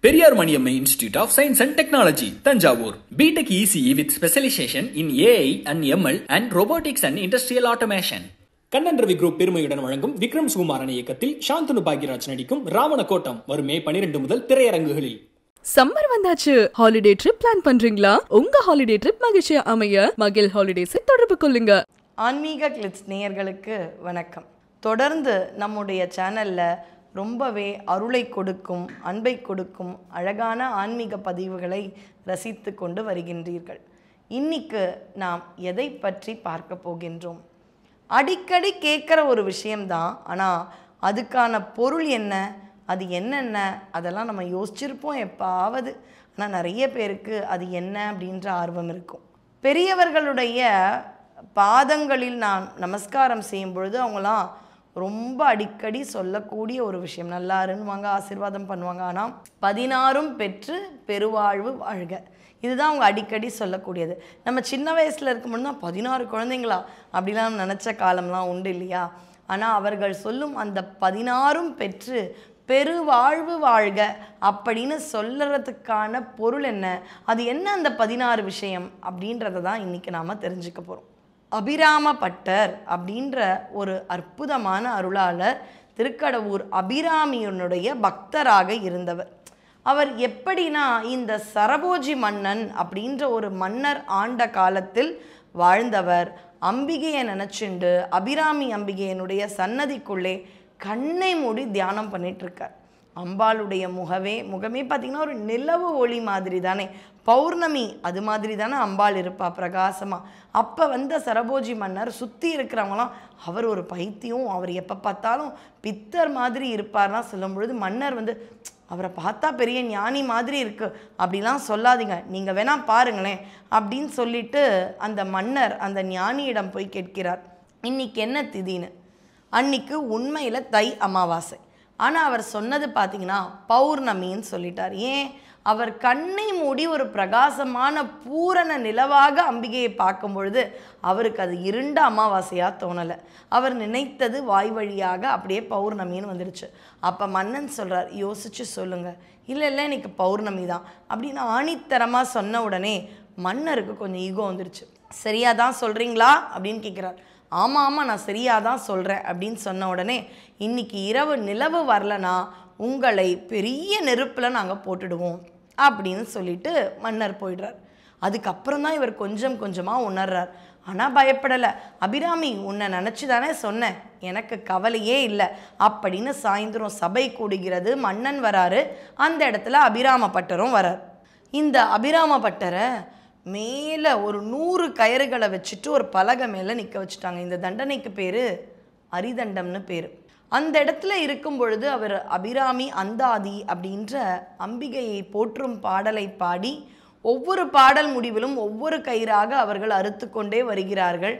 Periyar Maniammai institute of science and technology Thanjavur. BTech ECE with specialization in AI and ML and robotics and industrial automation Kannan Ravi group பெருமையுடன் வழங்கும் விக்ரம் சுகுமாரன் இயக்கத்தில் சாந்தனு பாக்யராஜ் நடிக்கும் ராவண கோட்டம் வரும் மே பனிரெண்டு முதல் திரையரங்குகளில். சம்மர் வந்தாச்சு. ஹாலிடே ட்ரிப் பிளான் பண்றீங்களா? உங்க ஹாலிடே ட்ரிப் மகிழ்ச்சியா அமைய மகிழ் ஹாலிடேஸை தொடர்பு கொள்ளுங்க. ஆன்மீக கிளிட்ஸ் நேயர்களுக்கு வணக்கம். தொடர்ந்து நம்முடைய சேனல்ல ரொம்பவே அருளை கொடுக்கும் அன்பை கொடுக்கும் அழகான ஆன்மீக பதிவுகளை ரசித்து கொண்டு வருகின்றீர்கள். இன்னைக்கு நாம் எதை பற்றி பார்க்க போகின்றோம்? அடிக்கடி கேட்குற ஒரு விஷயம்தான் ஆனால் அதுக்கான பொருள் என்ன அது என்னென்ன அதெல்லாம் நம்ம யோசிச்சிருப்போம் எப்பாவது. ஆனால் நிறைய பேருக்கு அது என்ன அப்படின்ற ஆர்வம் இருக்கும். பெரியவர்களுடைய பாதங்களில் நான் நமஸ்காரம் செய்யும் பொழுது அவங்களாம் ரொம்ப அடிக்கடி சொல்லக்கூடிய ஒரு விஷயம். நல்லா இருன்னுவாங்க ஆசீர்வாதம் பண்ணுவாங்க. ஆனால் பதினாறும் பெற்று பெருவாழ்வு வாழ்க. இதுதான் அவங்க அடிக்கடி சொல்லக்கூடியது. நம்ம சின்ன வயசில் இருக்கும்போது தான் பதினாறு குழந்தைங்களா? அப்படிலாம் நினச்ச காலம்லாம் உண்டு இல்லையா? ஆனால் அவர்கள் சொல்லும் அந்த பதினாறும் பெற்று பெருவாழ்வு வாழ்க அப்படின்னு சொல்லறதுக்கான பொருள் என்ன? அது என்ன அந்த பதினாறு விஷயம் அப்படின்றத தான் இன்றைக்கி நாம் தெரிஞ்சுக்க போகிறோம் அபிராம பட்டர் அப்படின்ற ஒரு அற்புதமான அருளாளர் திருக்கடவூர் அபிராமியனுடைய பக்தராக இருந்தவர். அவர் எப்படின்னா இந்த சரபோஜி மன்னன் அப்படின்ற ஒரு மன்னர் ஆண்ட காலத்தில் வாழ்ந்தவர். அம்பிகையை நினச்சிண்டு அபிராமி அம்பிகையனுடைய சன்னதிக்குள்ளே கண்ணை மூடி தியானம் பண்ணிகிட்ருக்கார் அம்பாளுடைய முகவே முகமே பார்த்திங்கன்னா ஒரு நிலவு ஒளி மாதிரி தானே. பௌர்ணமி அது மாதிரி தானே அம்பாள் இருப்பா பிரகாசமாக அப்போ வந்த சரபோஜி மன்னர் சுற்றி இருக்கிறவங்களாம் அவர் ஒரு பைத்தியம் அவர் எப்போ பார்த்தாலும் பித்தர் மாதிரி இருப்பார்லாம் சொல்லும் பொழுது மன்னர் வந்து அவரை பார்த்தா பெரிய ஞானி மாதிரி இருக்குது அப்படிலாம் சொல்லாதீங்க நீங்கள் வேணால் பாருங்களேன் அப்படின்னு சொல்லிட்டு அந்த மன்னர் அந்த ஞானியிடம் போய் கேட்கிறார். இன்னைக்கு என்ன திதின்னு? அன்னைக்கு உண்மையில் தை அமாவாசை. ஆனால் அவர் சொன்னது பார்த்தீங்கன்னா பௌர்ணமின்னு சொல்லிட்டார். ஏன்? அவர் கண்ணை மூடி ஒரு பிரகாசமான பூரண நிலவாக அம்பிகையை பார்க்கும் பொழுது அவருக்கு அது இருண்ட அமாவாசையாக தோணலை. அவர் நினைத்தது வாய் வழியாக அப்படியே பௌர்ணமின்னு வந்துடுச்சு அப்போ மன்னன் சொல்கிறார் யோசிச்சு சொல்லுங்கள் இல்லை இல்லை எனக்கு பௌர்ணமி தான் அப்படின்னு ஆணித்தரமாக சொன்ன உடனே மன்னருக்கு கொஞ்சம் ஈகோ வந்துடுச்சு சரியாக தான் சொல்கிறீங்களா அப்படின்னு கேட்குறார் ஆமாம் ஆமாம் நான் சரியாக தான் சொல்கிறேன் அப்படின்னு சொன்ன உடனே இன்னைக்கு இரவு நிலவு வரலனா உங்களை பெரிய நெருப்பில் நாங்கள் போட்டுடுவோம் அப்படின்னு சொல்லிட்டு மன்னர் போயிடுறார். அதுக்கப்புறம் தான் இவர் கொஞ்சம் கொஞ்சமாக உணர்றார். ஆனால் பயப்படலை. அபிராமி உன்னை நினச்சி தானே சொன்னேன். எனக்கு கவலையே இல்லை அப்படின்னு சாயந்தரம் சபை கூடுகிறது மன்னன் வராரு. அந்த இடத்துல அபிராம பட்டரும் வரார். இந்த அபிராம பட்டரை மேலே ஒரு நூறு கயிறுகளை வச்சுட்டு ஒரு பலகை மேலே நிற்க வச்சுட்டாங்க. இந்த தண்டனைக்கு பேர் அரிதண்டம்னு பேர். அந்த இடத்துல இருக்கும் பொழுது அவர் அபிராமி அந்தாதி அப்படின்ற அம்பிகையை போற்றும் பாடலை பாடி ஒவ்வொரு பாடல் முடிவிலும் ஒவ்வொரு கயிறாக அவர்கள் அறுத்து கொண்டே வருகிறார்கள்.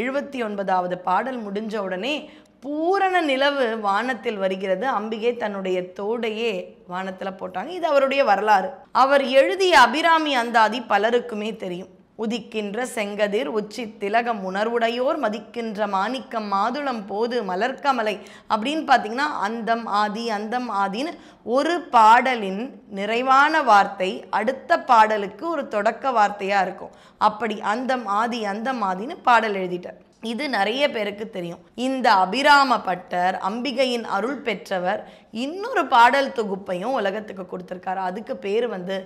எழுபத்தி ஒன்பதாவது பாடல் முடிஞ்ச உடனே பூரண நிலவு வானத்தில் வருகிறது. அம்பிகை தன்னுடைய தோடையே வானத்தில் போட்டாங்க. இது அவருடைய வரலாறு. அவர் எழுதிய அபிராமி அந்தாதி பலருக்குமே தெரியும். உதிக்கின்ற செங்கதிர் உச்சி திலகம் உணர்வுடையோர் மதிக்கின்ற மாணிக்கம் மாதுளம் போது மலர்க்கமலை அப்படின்னு பார்த்தீங்கன்னா அந்தம் ஆதி அந்தம் ஆதின்னு ஒரு பாடலின் நிறைவான வார்த்தை அடுத்த பாடலுக்கு ஒரு தொடக்க வார்த்தையாக இருக்கும். அப்படி அந்தம் ஆதி அந்தம் ஆதின்னு பாடல் எழுதிட்டார். இது நிறைய பேருக்கு தெரியும். இந்த அபிராம பட்டர் அம்பிகையின் அருள் பெற்றவர் இன்னொரு பாடல் தொகுப்பையும் உலகத்துக்கு கொடுத்துருக்காரு. அதுக்கு பேர் வந்து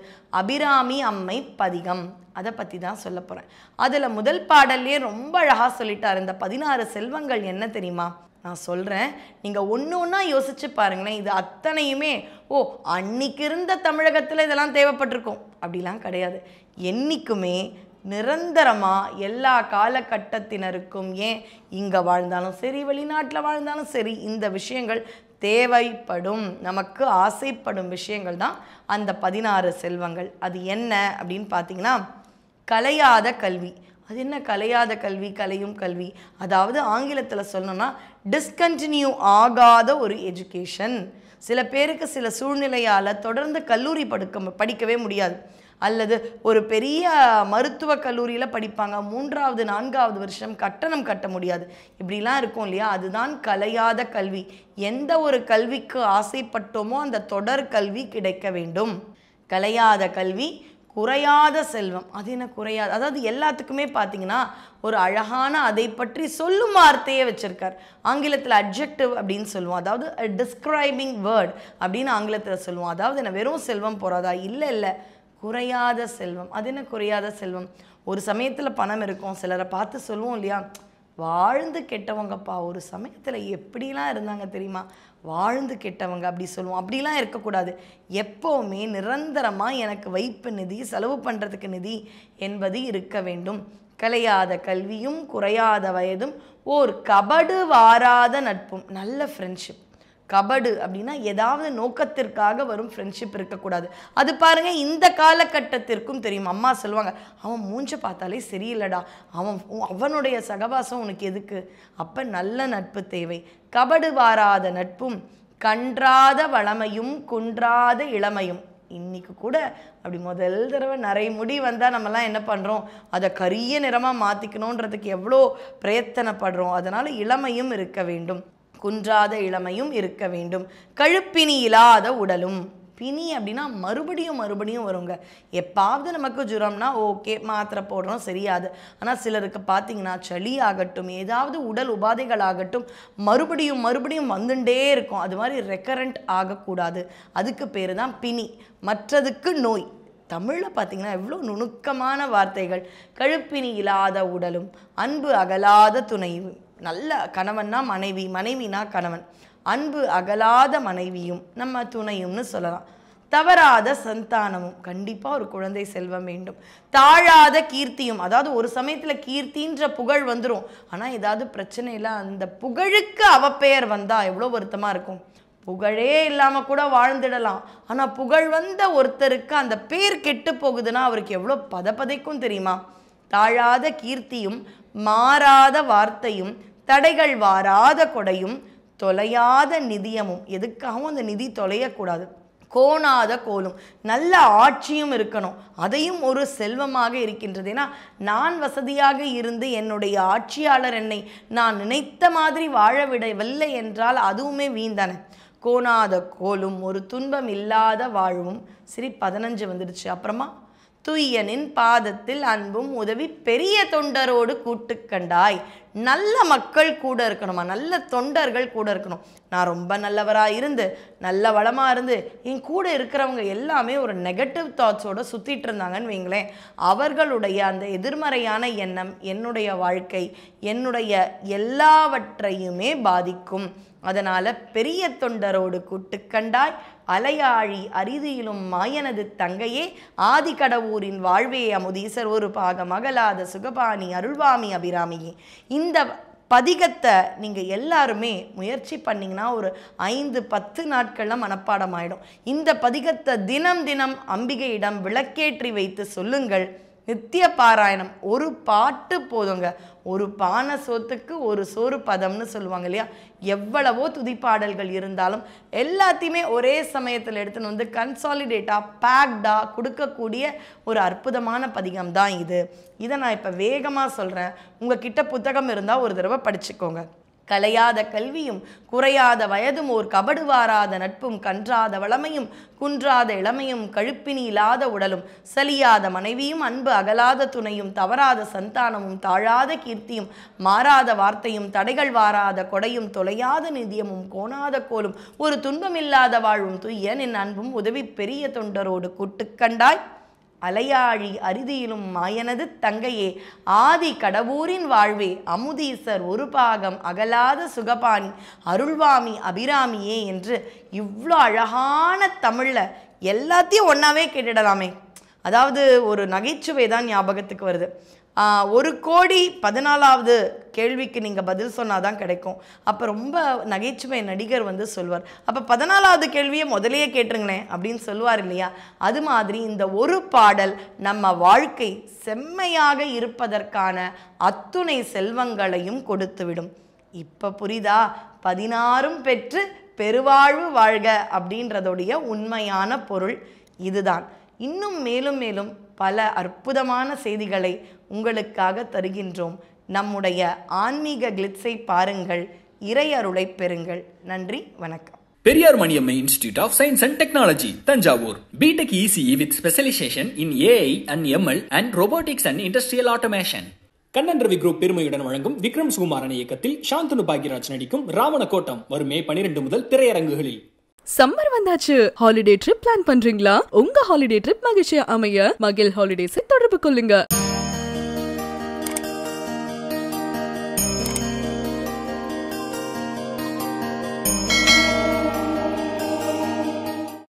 அபிராமி அம்மை பதிகம். அதை பற்றி தான் சொல்ல போகிறேன் அதில் முதல் பாடல்லே ரொம்ப அழகாக சொல்லிட்டார். இந்த பதினாறு செல்வங்கள் என்ன தெரியுமா? நான் சொல்கிறேன் நீங்கள் ஒன்று ஒன்றா யோசிச்சு பாருங்களேன். இது அத்தனையுமே ஓ அன்னைக்கு இருந்த தமிழகத்தில் இதெல்லாம் தேவைப்பட்டிருக்கும். அப்படிலாம் கிடையாது. என்றைக்குமே நிரந்தரமாக எல்லா காலகட்டத்தினருக்கும் ஏன் இங்கே வாழ்ந்தாலும் சரி வெளிநாட்டில் வாழ்ந்தாலும் சரி இந்த விஷயங்கள் தேவைப்படும். நமக்கு ஆசைப்படும் விஷயங்கள் தான் அந்த பதினாறு செல்வங்கள். அது என்ன அப்படின்னு பார்த்தீங்கன்னா கலையாத கல்வி. அது என்ன கலையாத கல்வி? கலையும் கல்வி. அதாவது ஆங்கிலத்தில் சொல்லணும்னா டிஸ்கண்டினியூ ஆகாத ஒரு எஜுகேஷன் சில பேருக்கு சில சூழ்நிலையால் தொடர்ந்து கல்லூரி படுக்க படிக்கவே முடியாது. அல்லது ஒரு பெரிய மருத்துவ கல்லூரியில் படிப்பாங்க. மூன்றாவது நான்காவது வருஷம் கட்டணம் கட்ட முடியாது. இப்படிலாம் இருக்கும் இல்லையா? அதுதான் கலையாத கல்வி. எந்த ஒரு கல்விக்கு ஆசைப்பட்டோமோ அந்த தொடர் கல்வி கிடைக்க வேண்டும். கலையாத கல்வி குறையாத செல்வம். அது என்ன குறையாத? அதாவது எல்லாத்துக்குமே பார்த்தீங்கன்னா ஒரு அழகான அதை பற்றி சொல்லும் வார்த்தையே வச்சுருக்கார். ஆங்கிலத்தில் அட்ஜெக்டிவ் அப்படின்னு சொல்லுவோம். அதாவது டிஸ்கிரைபிங் வேர்ட் அப்படின்னு ஆங்கிலத்தில் சொல்லுவோம். அதாவது என்ன வெறும் செல்வம் போகிறதா இல்லை இல்லை. குறையாத செல்வம். அது என்ன குறையாத செல்வம்? ஒரு சமயத்தில் பணம் இருக்கும். சிலரை பார்த்து சொல்லுவோம் இல்லையா? வாழ்ந்து கெட்டவங்கப்பா ஒரு சமயத்தில் எப்படிலாம் இருந்தாங்க தெரியுமா? வாழ்ந்து கெட்டவங்க அப்படி சொல்லுவோம். அப்படிலாம் இருக்கக்கூடாது. எப்போவுமே நிரந்தரமாக எனக்கு வைப்பு நிதி செலவு பண்ணுறதுக்கு நிதி என்பது இருக்க வேண்டும். கலையாத கல்வியும் குறையாத வயதும் ஓர் கபடு வாராத நட்பும். நல்ல ஃப்ரெண்ட்ஷிப் கபடு அப்படின்னா ஏதாவது நோக்கத்திற்காக வரும் ஃப்ரெண்ட்ஷிப் இருக்கக்கூடாது. அது பாருங்க இந்த காலகட்டத்திற்கும் தெரியும். அம்மா சொல்லுவாங்க அவன் மூஞ்ச பார்த்தாலே சரியில்லடா. அவன் உ- அவனுடைய சகவாசம் உனக்கு எதுக்கு? அப்போ நல்ல நட்பு தேவை. கபடு வாராத நட்பும் கன்றாத வளமையும் குன்றாத இளமையும். இன்னைக்கு கூட அப்படி முதல் தடவை நிறைய முடி வந்தால் நம்மலாம் என்ன பண்ணுறோம் அதை கரிய நிறமாக மாற்றிக்கணுன்றதுக்கு எவ்வளோ பிரயத்தனப்படுறோம். அதனால் இளமையும் இருக்க வேண்டும். குன்றாத இளமையும் இருக்க வேண்டும். கழுப்பினி இல்லாத உடலும். பிணி அப்படின்னா மறுபடியும் மறுபடியும் வருங்க. எப்பாவது நமக்கு ஜுரம்னா ஓகே மாத்திரை போடுறோம் சரியாது. ஆனால் சிலருக்கு பார்த்தீங்கன்னா சளி ஆகட்டும் ஏதாவது உடல் உபாதைகள் ஆகட்டும் மறுபடியும் மறுபடியும் வந்துட்டே இருக்கும். அது மாதிரி ரெக்கரண்ட் ஆகக்கூடாது. அதுக்கு பேர் தான் பிணி. மற்றதுக்கு நோய். தமிழில் பார்த்தீங்கன்னா எவ்வளோ நுணுக்கமான வார்த்தைகள். கழுப்பினி இல்லாத உடலும் அன்பு அகலாத துணைவு. நல்ல கணவன்னா மனைவி மனைவினா கணவன். அன்பு அகலாத மனைவியும் நம்ம துணையும்னு சொல்லலாம். தவறாத சந்தானமும் கண்டிப்பாக ஒரு குழந்தை செல்வம் வேண்டும். தாழாத கீர்த்தியும் அதாவது ஒரு சமயத்தில் கீர்த்தின்ற புகழ் வந்துடும் ஆனால் ஏதாவது பிரச்சனையில் அந்த புகழுக்கு அவப்பெயர் வந்தால் எவ்வளோ வருத்தமாக இருக்கும். புகழே இல்லாமல் கூட வாழ்ந்துடலாம். ஆனால் புகழ் வந்த ஒருத்தருக்கு அந்த பேர் கெட்டு போகுதுன்னா அவருக்கு எவ்வளோ பதப்பதைக்கும் தெரியுமா? தாழாத கீர்த்தியும் மாறாத வார்த்தையும் தடைகள் வாராத கொடையும் தொலையாத நிதியமும். எதுக்காகவும் அந்த நிதி தொலையக்கூடாது. கோணாத கோலும். நல்ல ஆட்சியும் இருக்கணும். அதையும் ஒரு செல்வமாக இருக்கின்றது. ஏன்னா நான் வசதியாக இருந்து என்னுடைய ஆட்சியாளர் என்னை நான் நினைத்த மாதிரி வாழ விடவில்லை என்றால் அதுவுமே வீண்தானே. கோணாத கோலும் ஒரு துன்பம் இல்லாத வாழ்வும் சரி பதினஞ்சு வந்துடுச்சு. அப்புறமா? துய்யனின் பாதத்தில் அன்பும் உதவி பெரிய தொண்டரோடு கூட்டுக் கண்டாய். நல்ல மக்கள் கூட இருக்கணுமா? நல்ல தொண்டர்கள் கூட இருக்கணும். நான் ரொம்ப நல்லவராக இருந்து நல்ல வளமாக இருந்து என் கூட இருக்கிறவங்க எல்லாமே ஒரு நெகட்டிவ் தாட்ஸோடு சுற்றிட்டு இருந்தாங்கன்னு வைங்களேன். அவர்களுடைய அந்த எதிர்மறையான எண்ணம் என்னுடைய வாழ்க்கை என்னுடைய எல்லாவற்றையுமே பாதிக்கும். அதனால் பெரிய தொண்டரோடு கூட்டு கண்டாய் அலையாழி அரிதியிலும் மாயனது தங்கையே ஆதிகடவூரின் வாழ்வே அமுதீசர் ஒரு பாகம் மகளாத சுகபாணி அருள்வாமி அபிராமியே. இந்த இந்த பதிகத்தை நீங்கள் எல்லாருமே முயற்சி பண்ணிங்கன்னா ஒரு ஐந்து பத்து நாட்களில் மனப்பாடம் ஆயிடும். இந்த பதிகத்தை தினம் தினம் அம்பிகையிடம் விளக்கேற்றி வைத்து சொல்லுங்கள். நித்திய பாராயணம் ஒரு பாட்டு போதுங்க. ஒரு பானை சோத்துக்கு ஒரு சோறு பதம்னு சொல்லுவாங்க இல்லையா? எவ்வளவோ துதிப்பாடல்கள் இருந்தாலும் எல்லாத்தையுமே ஒரே சமயத்தில் எடுத்துன்னு வந்து கன்சாலிடேட்டாக பேக்டாக கொடுக்கக்கூடிய ஒரு அற்புதமான பதிகம் தான் இது. இதை நான் இப்போ வேகமாக சொல்கிறேன் உங்ககிட்ட புத்தகம் இருந்தால் ஒரு தடவை படிச்சுக்கோங்க. கலையாத கல்வியும் குறையாத வயதும் ஓர் கபடு வாராத நட்பும் கன்றாத வளமையும் குன்றாத இளமையும் கழுப்பினி இல்லாத உடலும் சலியாத மனைவியும் அன்பு அகலாத துணையும் தவறாத சந்தானமும் தாழாத கீர்த்தியும் மாறாத வார்த்தையும் தடைகள் வாராத கொடையும் தொலையாத நிதியமும் கோணாத கோலும் ஒரு துன்பமில்லாத வாழ்வும் துய்ய நின் அன்பும் உதவி பெரிய தொண்டரோடு கூட்டுக்கண்டாய் அலையாழி அரிதியிலும் மாயனது தங்கையே. ஆதி கடவுரின் வாழ்வே அமுதீசர் ஒரு பாகம் அகலாத சுகபாணி. அருள்வாமி அபிராமியே என்று இவ்வளோ அழகான தமிழில் எல்லாத்தையும் ஒன்றாவே கேட்டுடலாமே. அதாவது ஒரு நகைச்சுவை தான் ஞாபகத்துக்கு வருது. ஒரு கோடி பதினாலாவது கேள்விக்கு நீங்கள் பதில் சொன்னால் தான் கிடைக்கும். அப்போ ரொம்ப நகைச்சுவை நடிகர் வந்து சொல்வார். அப்போ பதினாலாவது கேள்வியை முதலையே கேட்டுருங்களேன் அப்படின்னு சொல்லுவார் இல்லையா? அது மாதிரி இந்த ஒரு பாடல் நம்ம வாழ்க்கை செம்மையாக இருப்பதற்கான அத்துணை செல்வங்களையும் கொடுத்துவிடும். இப்போ புரிதா பதினாறும் பெற்று பெருவாழ்வு வாழ்க அப்படின்றதுடைய உண்மையான பொருள் இதுதான். இன்னும் மேலும் மேலும் பல அற்புதமான செய்திகளை உங்களுக்காக தருகின்றோம். நம்முடைய ஆன்மீக கிளிட்ஸை பாருங்கள். இறை அருளை பெறுங்கள். நன்றி வணக்கம். Periyar Maniammai institute of science and technology Thanjavur. BTech ECE with specialization in AI and ML and robotics and industrial automation Kannan Ravi group பெருமையுடன் வழங்கும் விக்ரம் சுகுமாரன் இயக்கத்தில் சாந்தனு பாக்யராஜ் நடிக்கும் ராவண கோட்டம் வரும் மே பனிரெண்டு முதல் திரையரங்குகளில். சம்மர் வந்தாச்சு. ஹாலிடே ட்ரிப் பிளான் பண்றீங்களா? உங்க ஹாலிடே ட்ரிப் மகிழ்ச்சியா அமைய மகிழ் ஹாலிடேஸை தொடர்பு கொள்ளுங்க.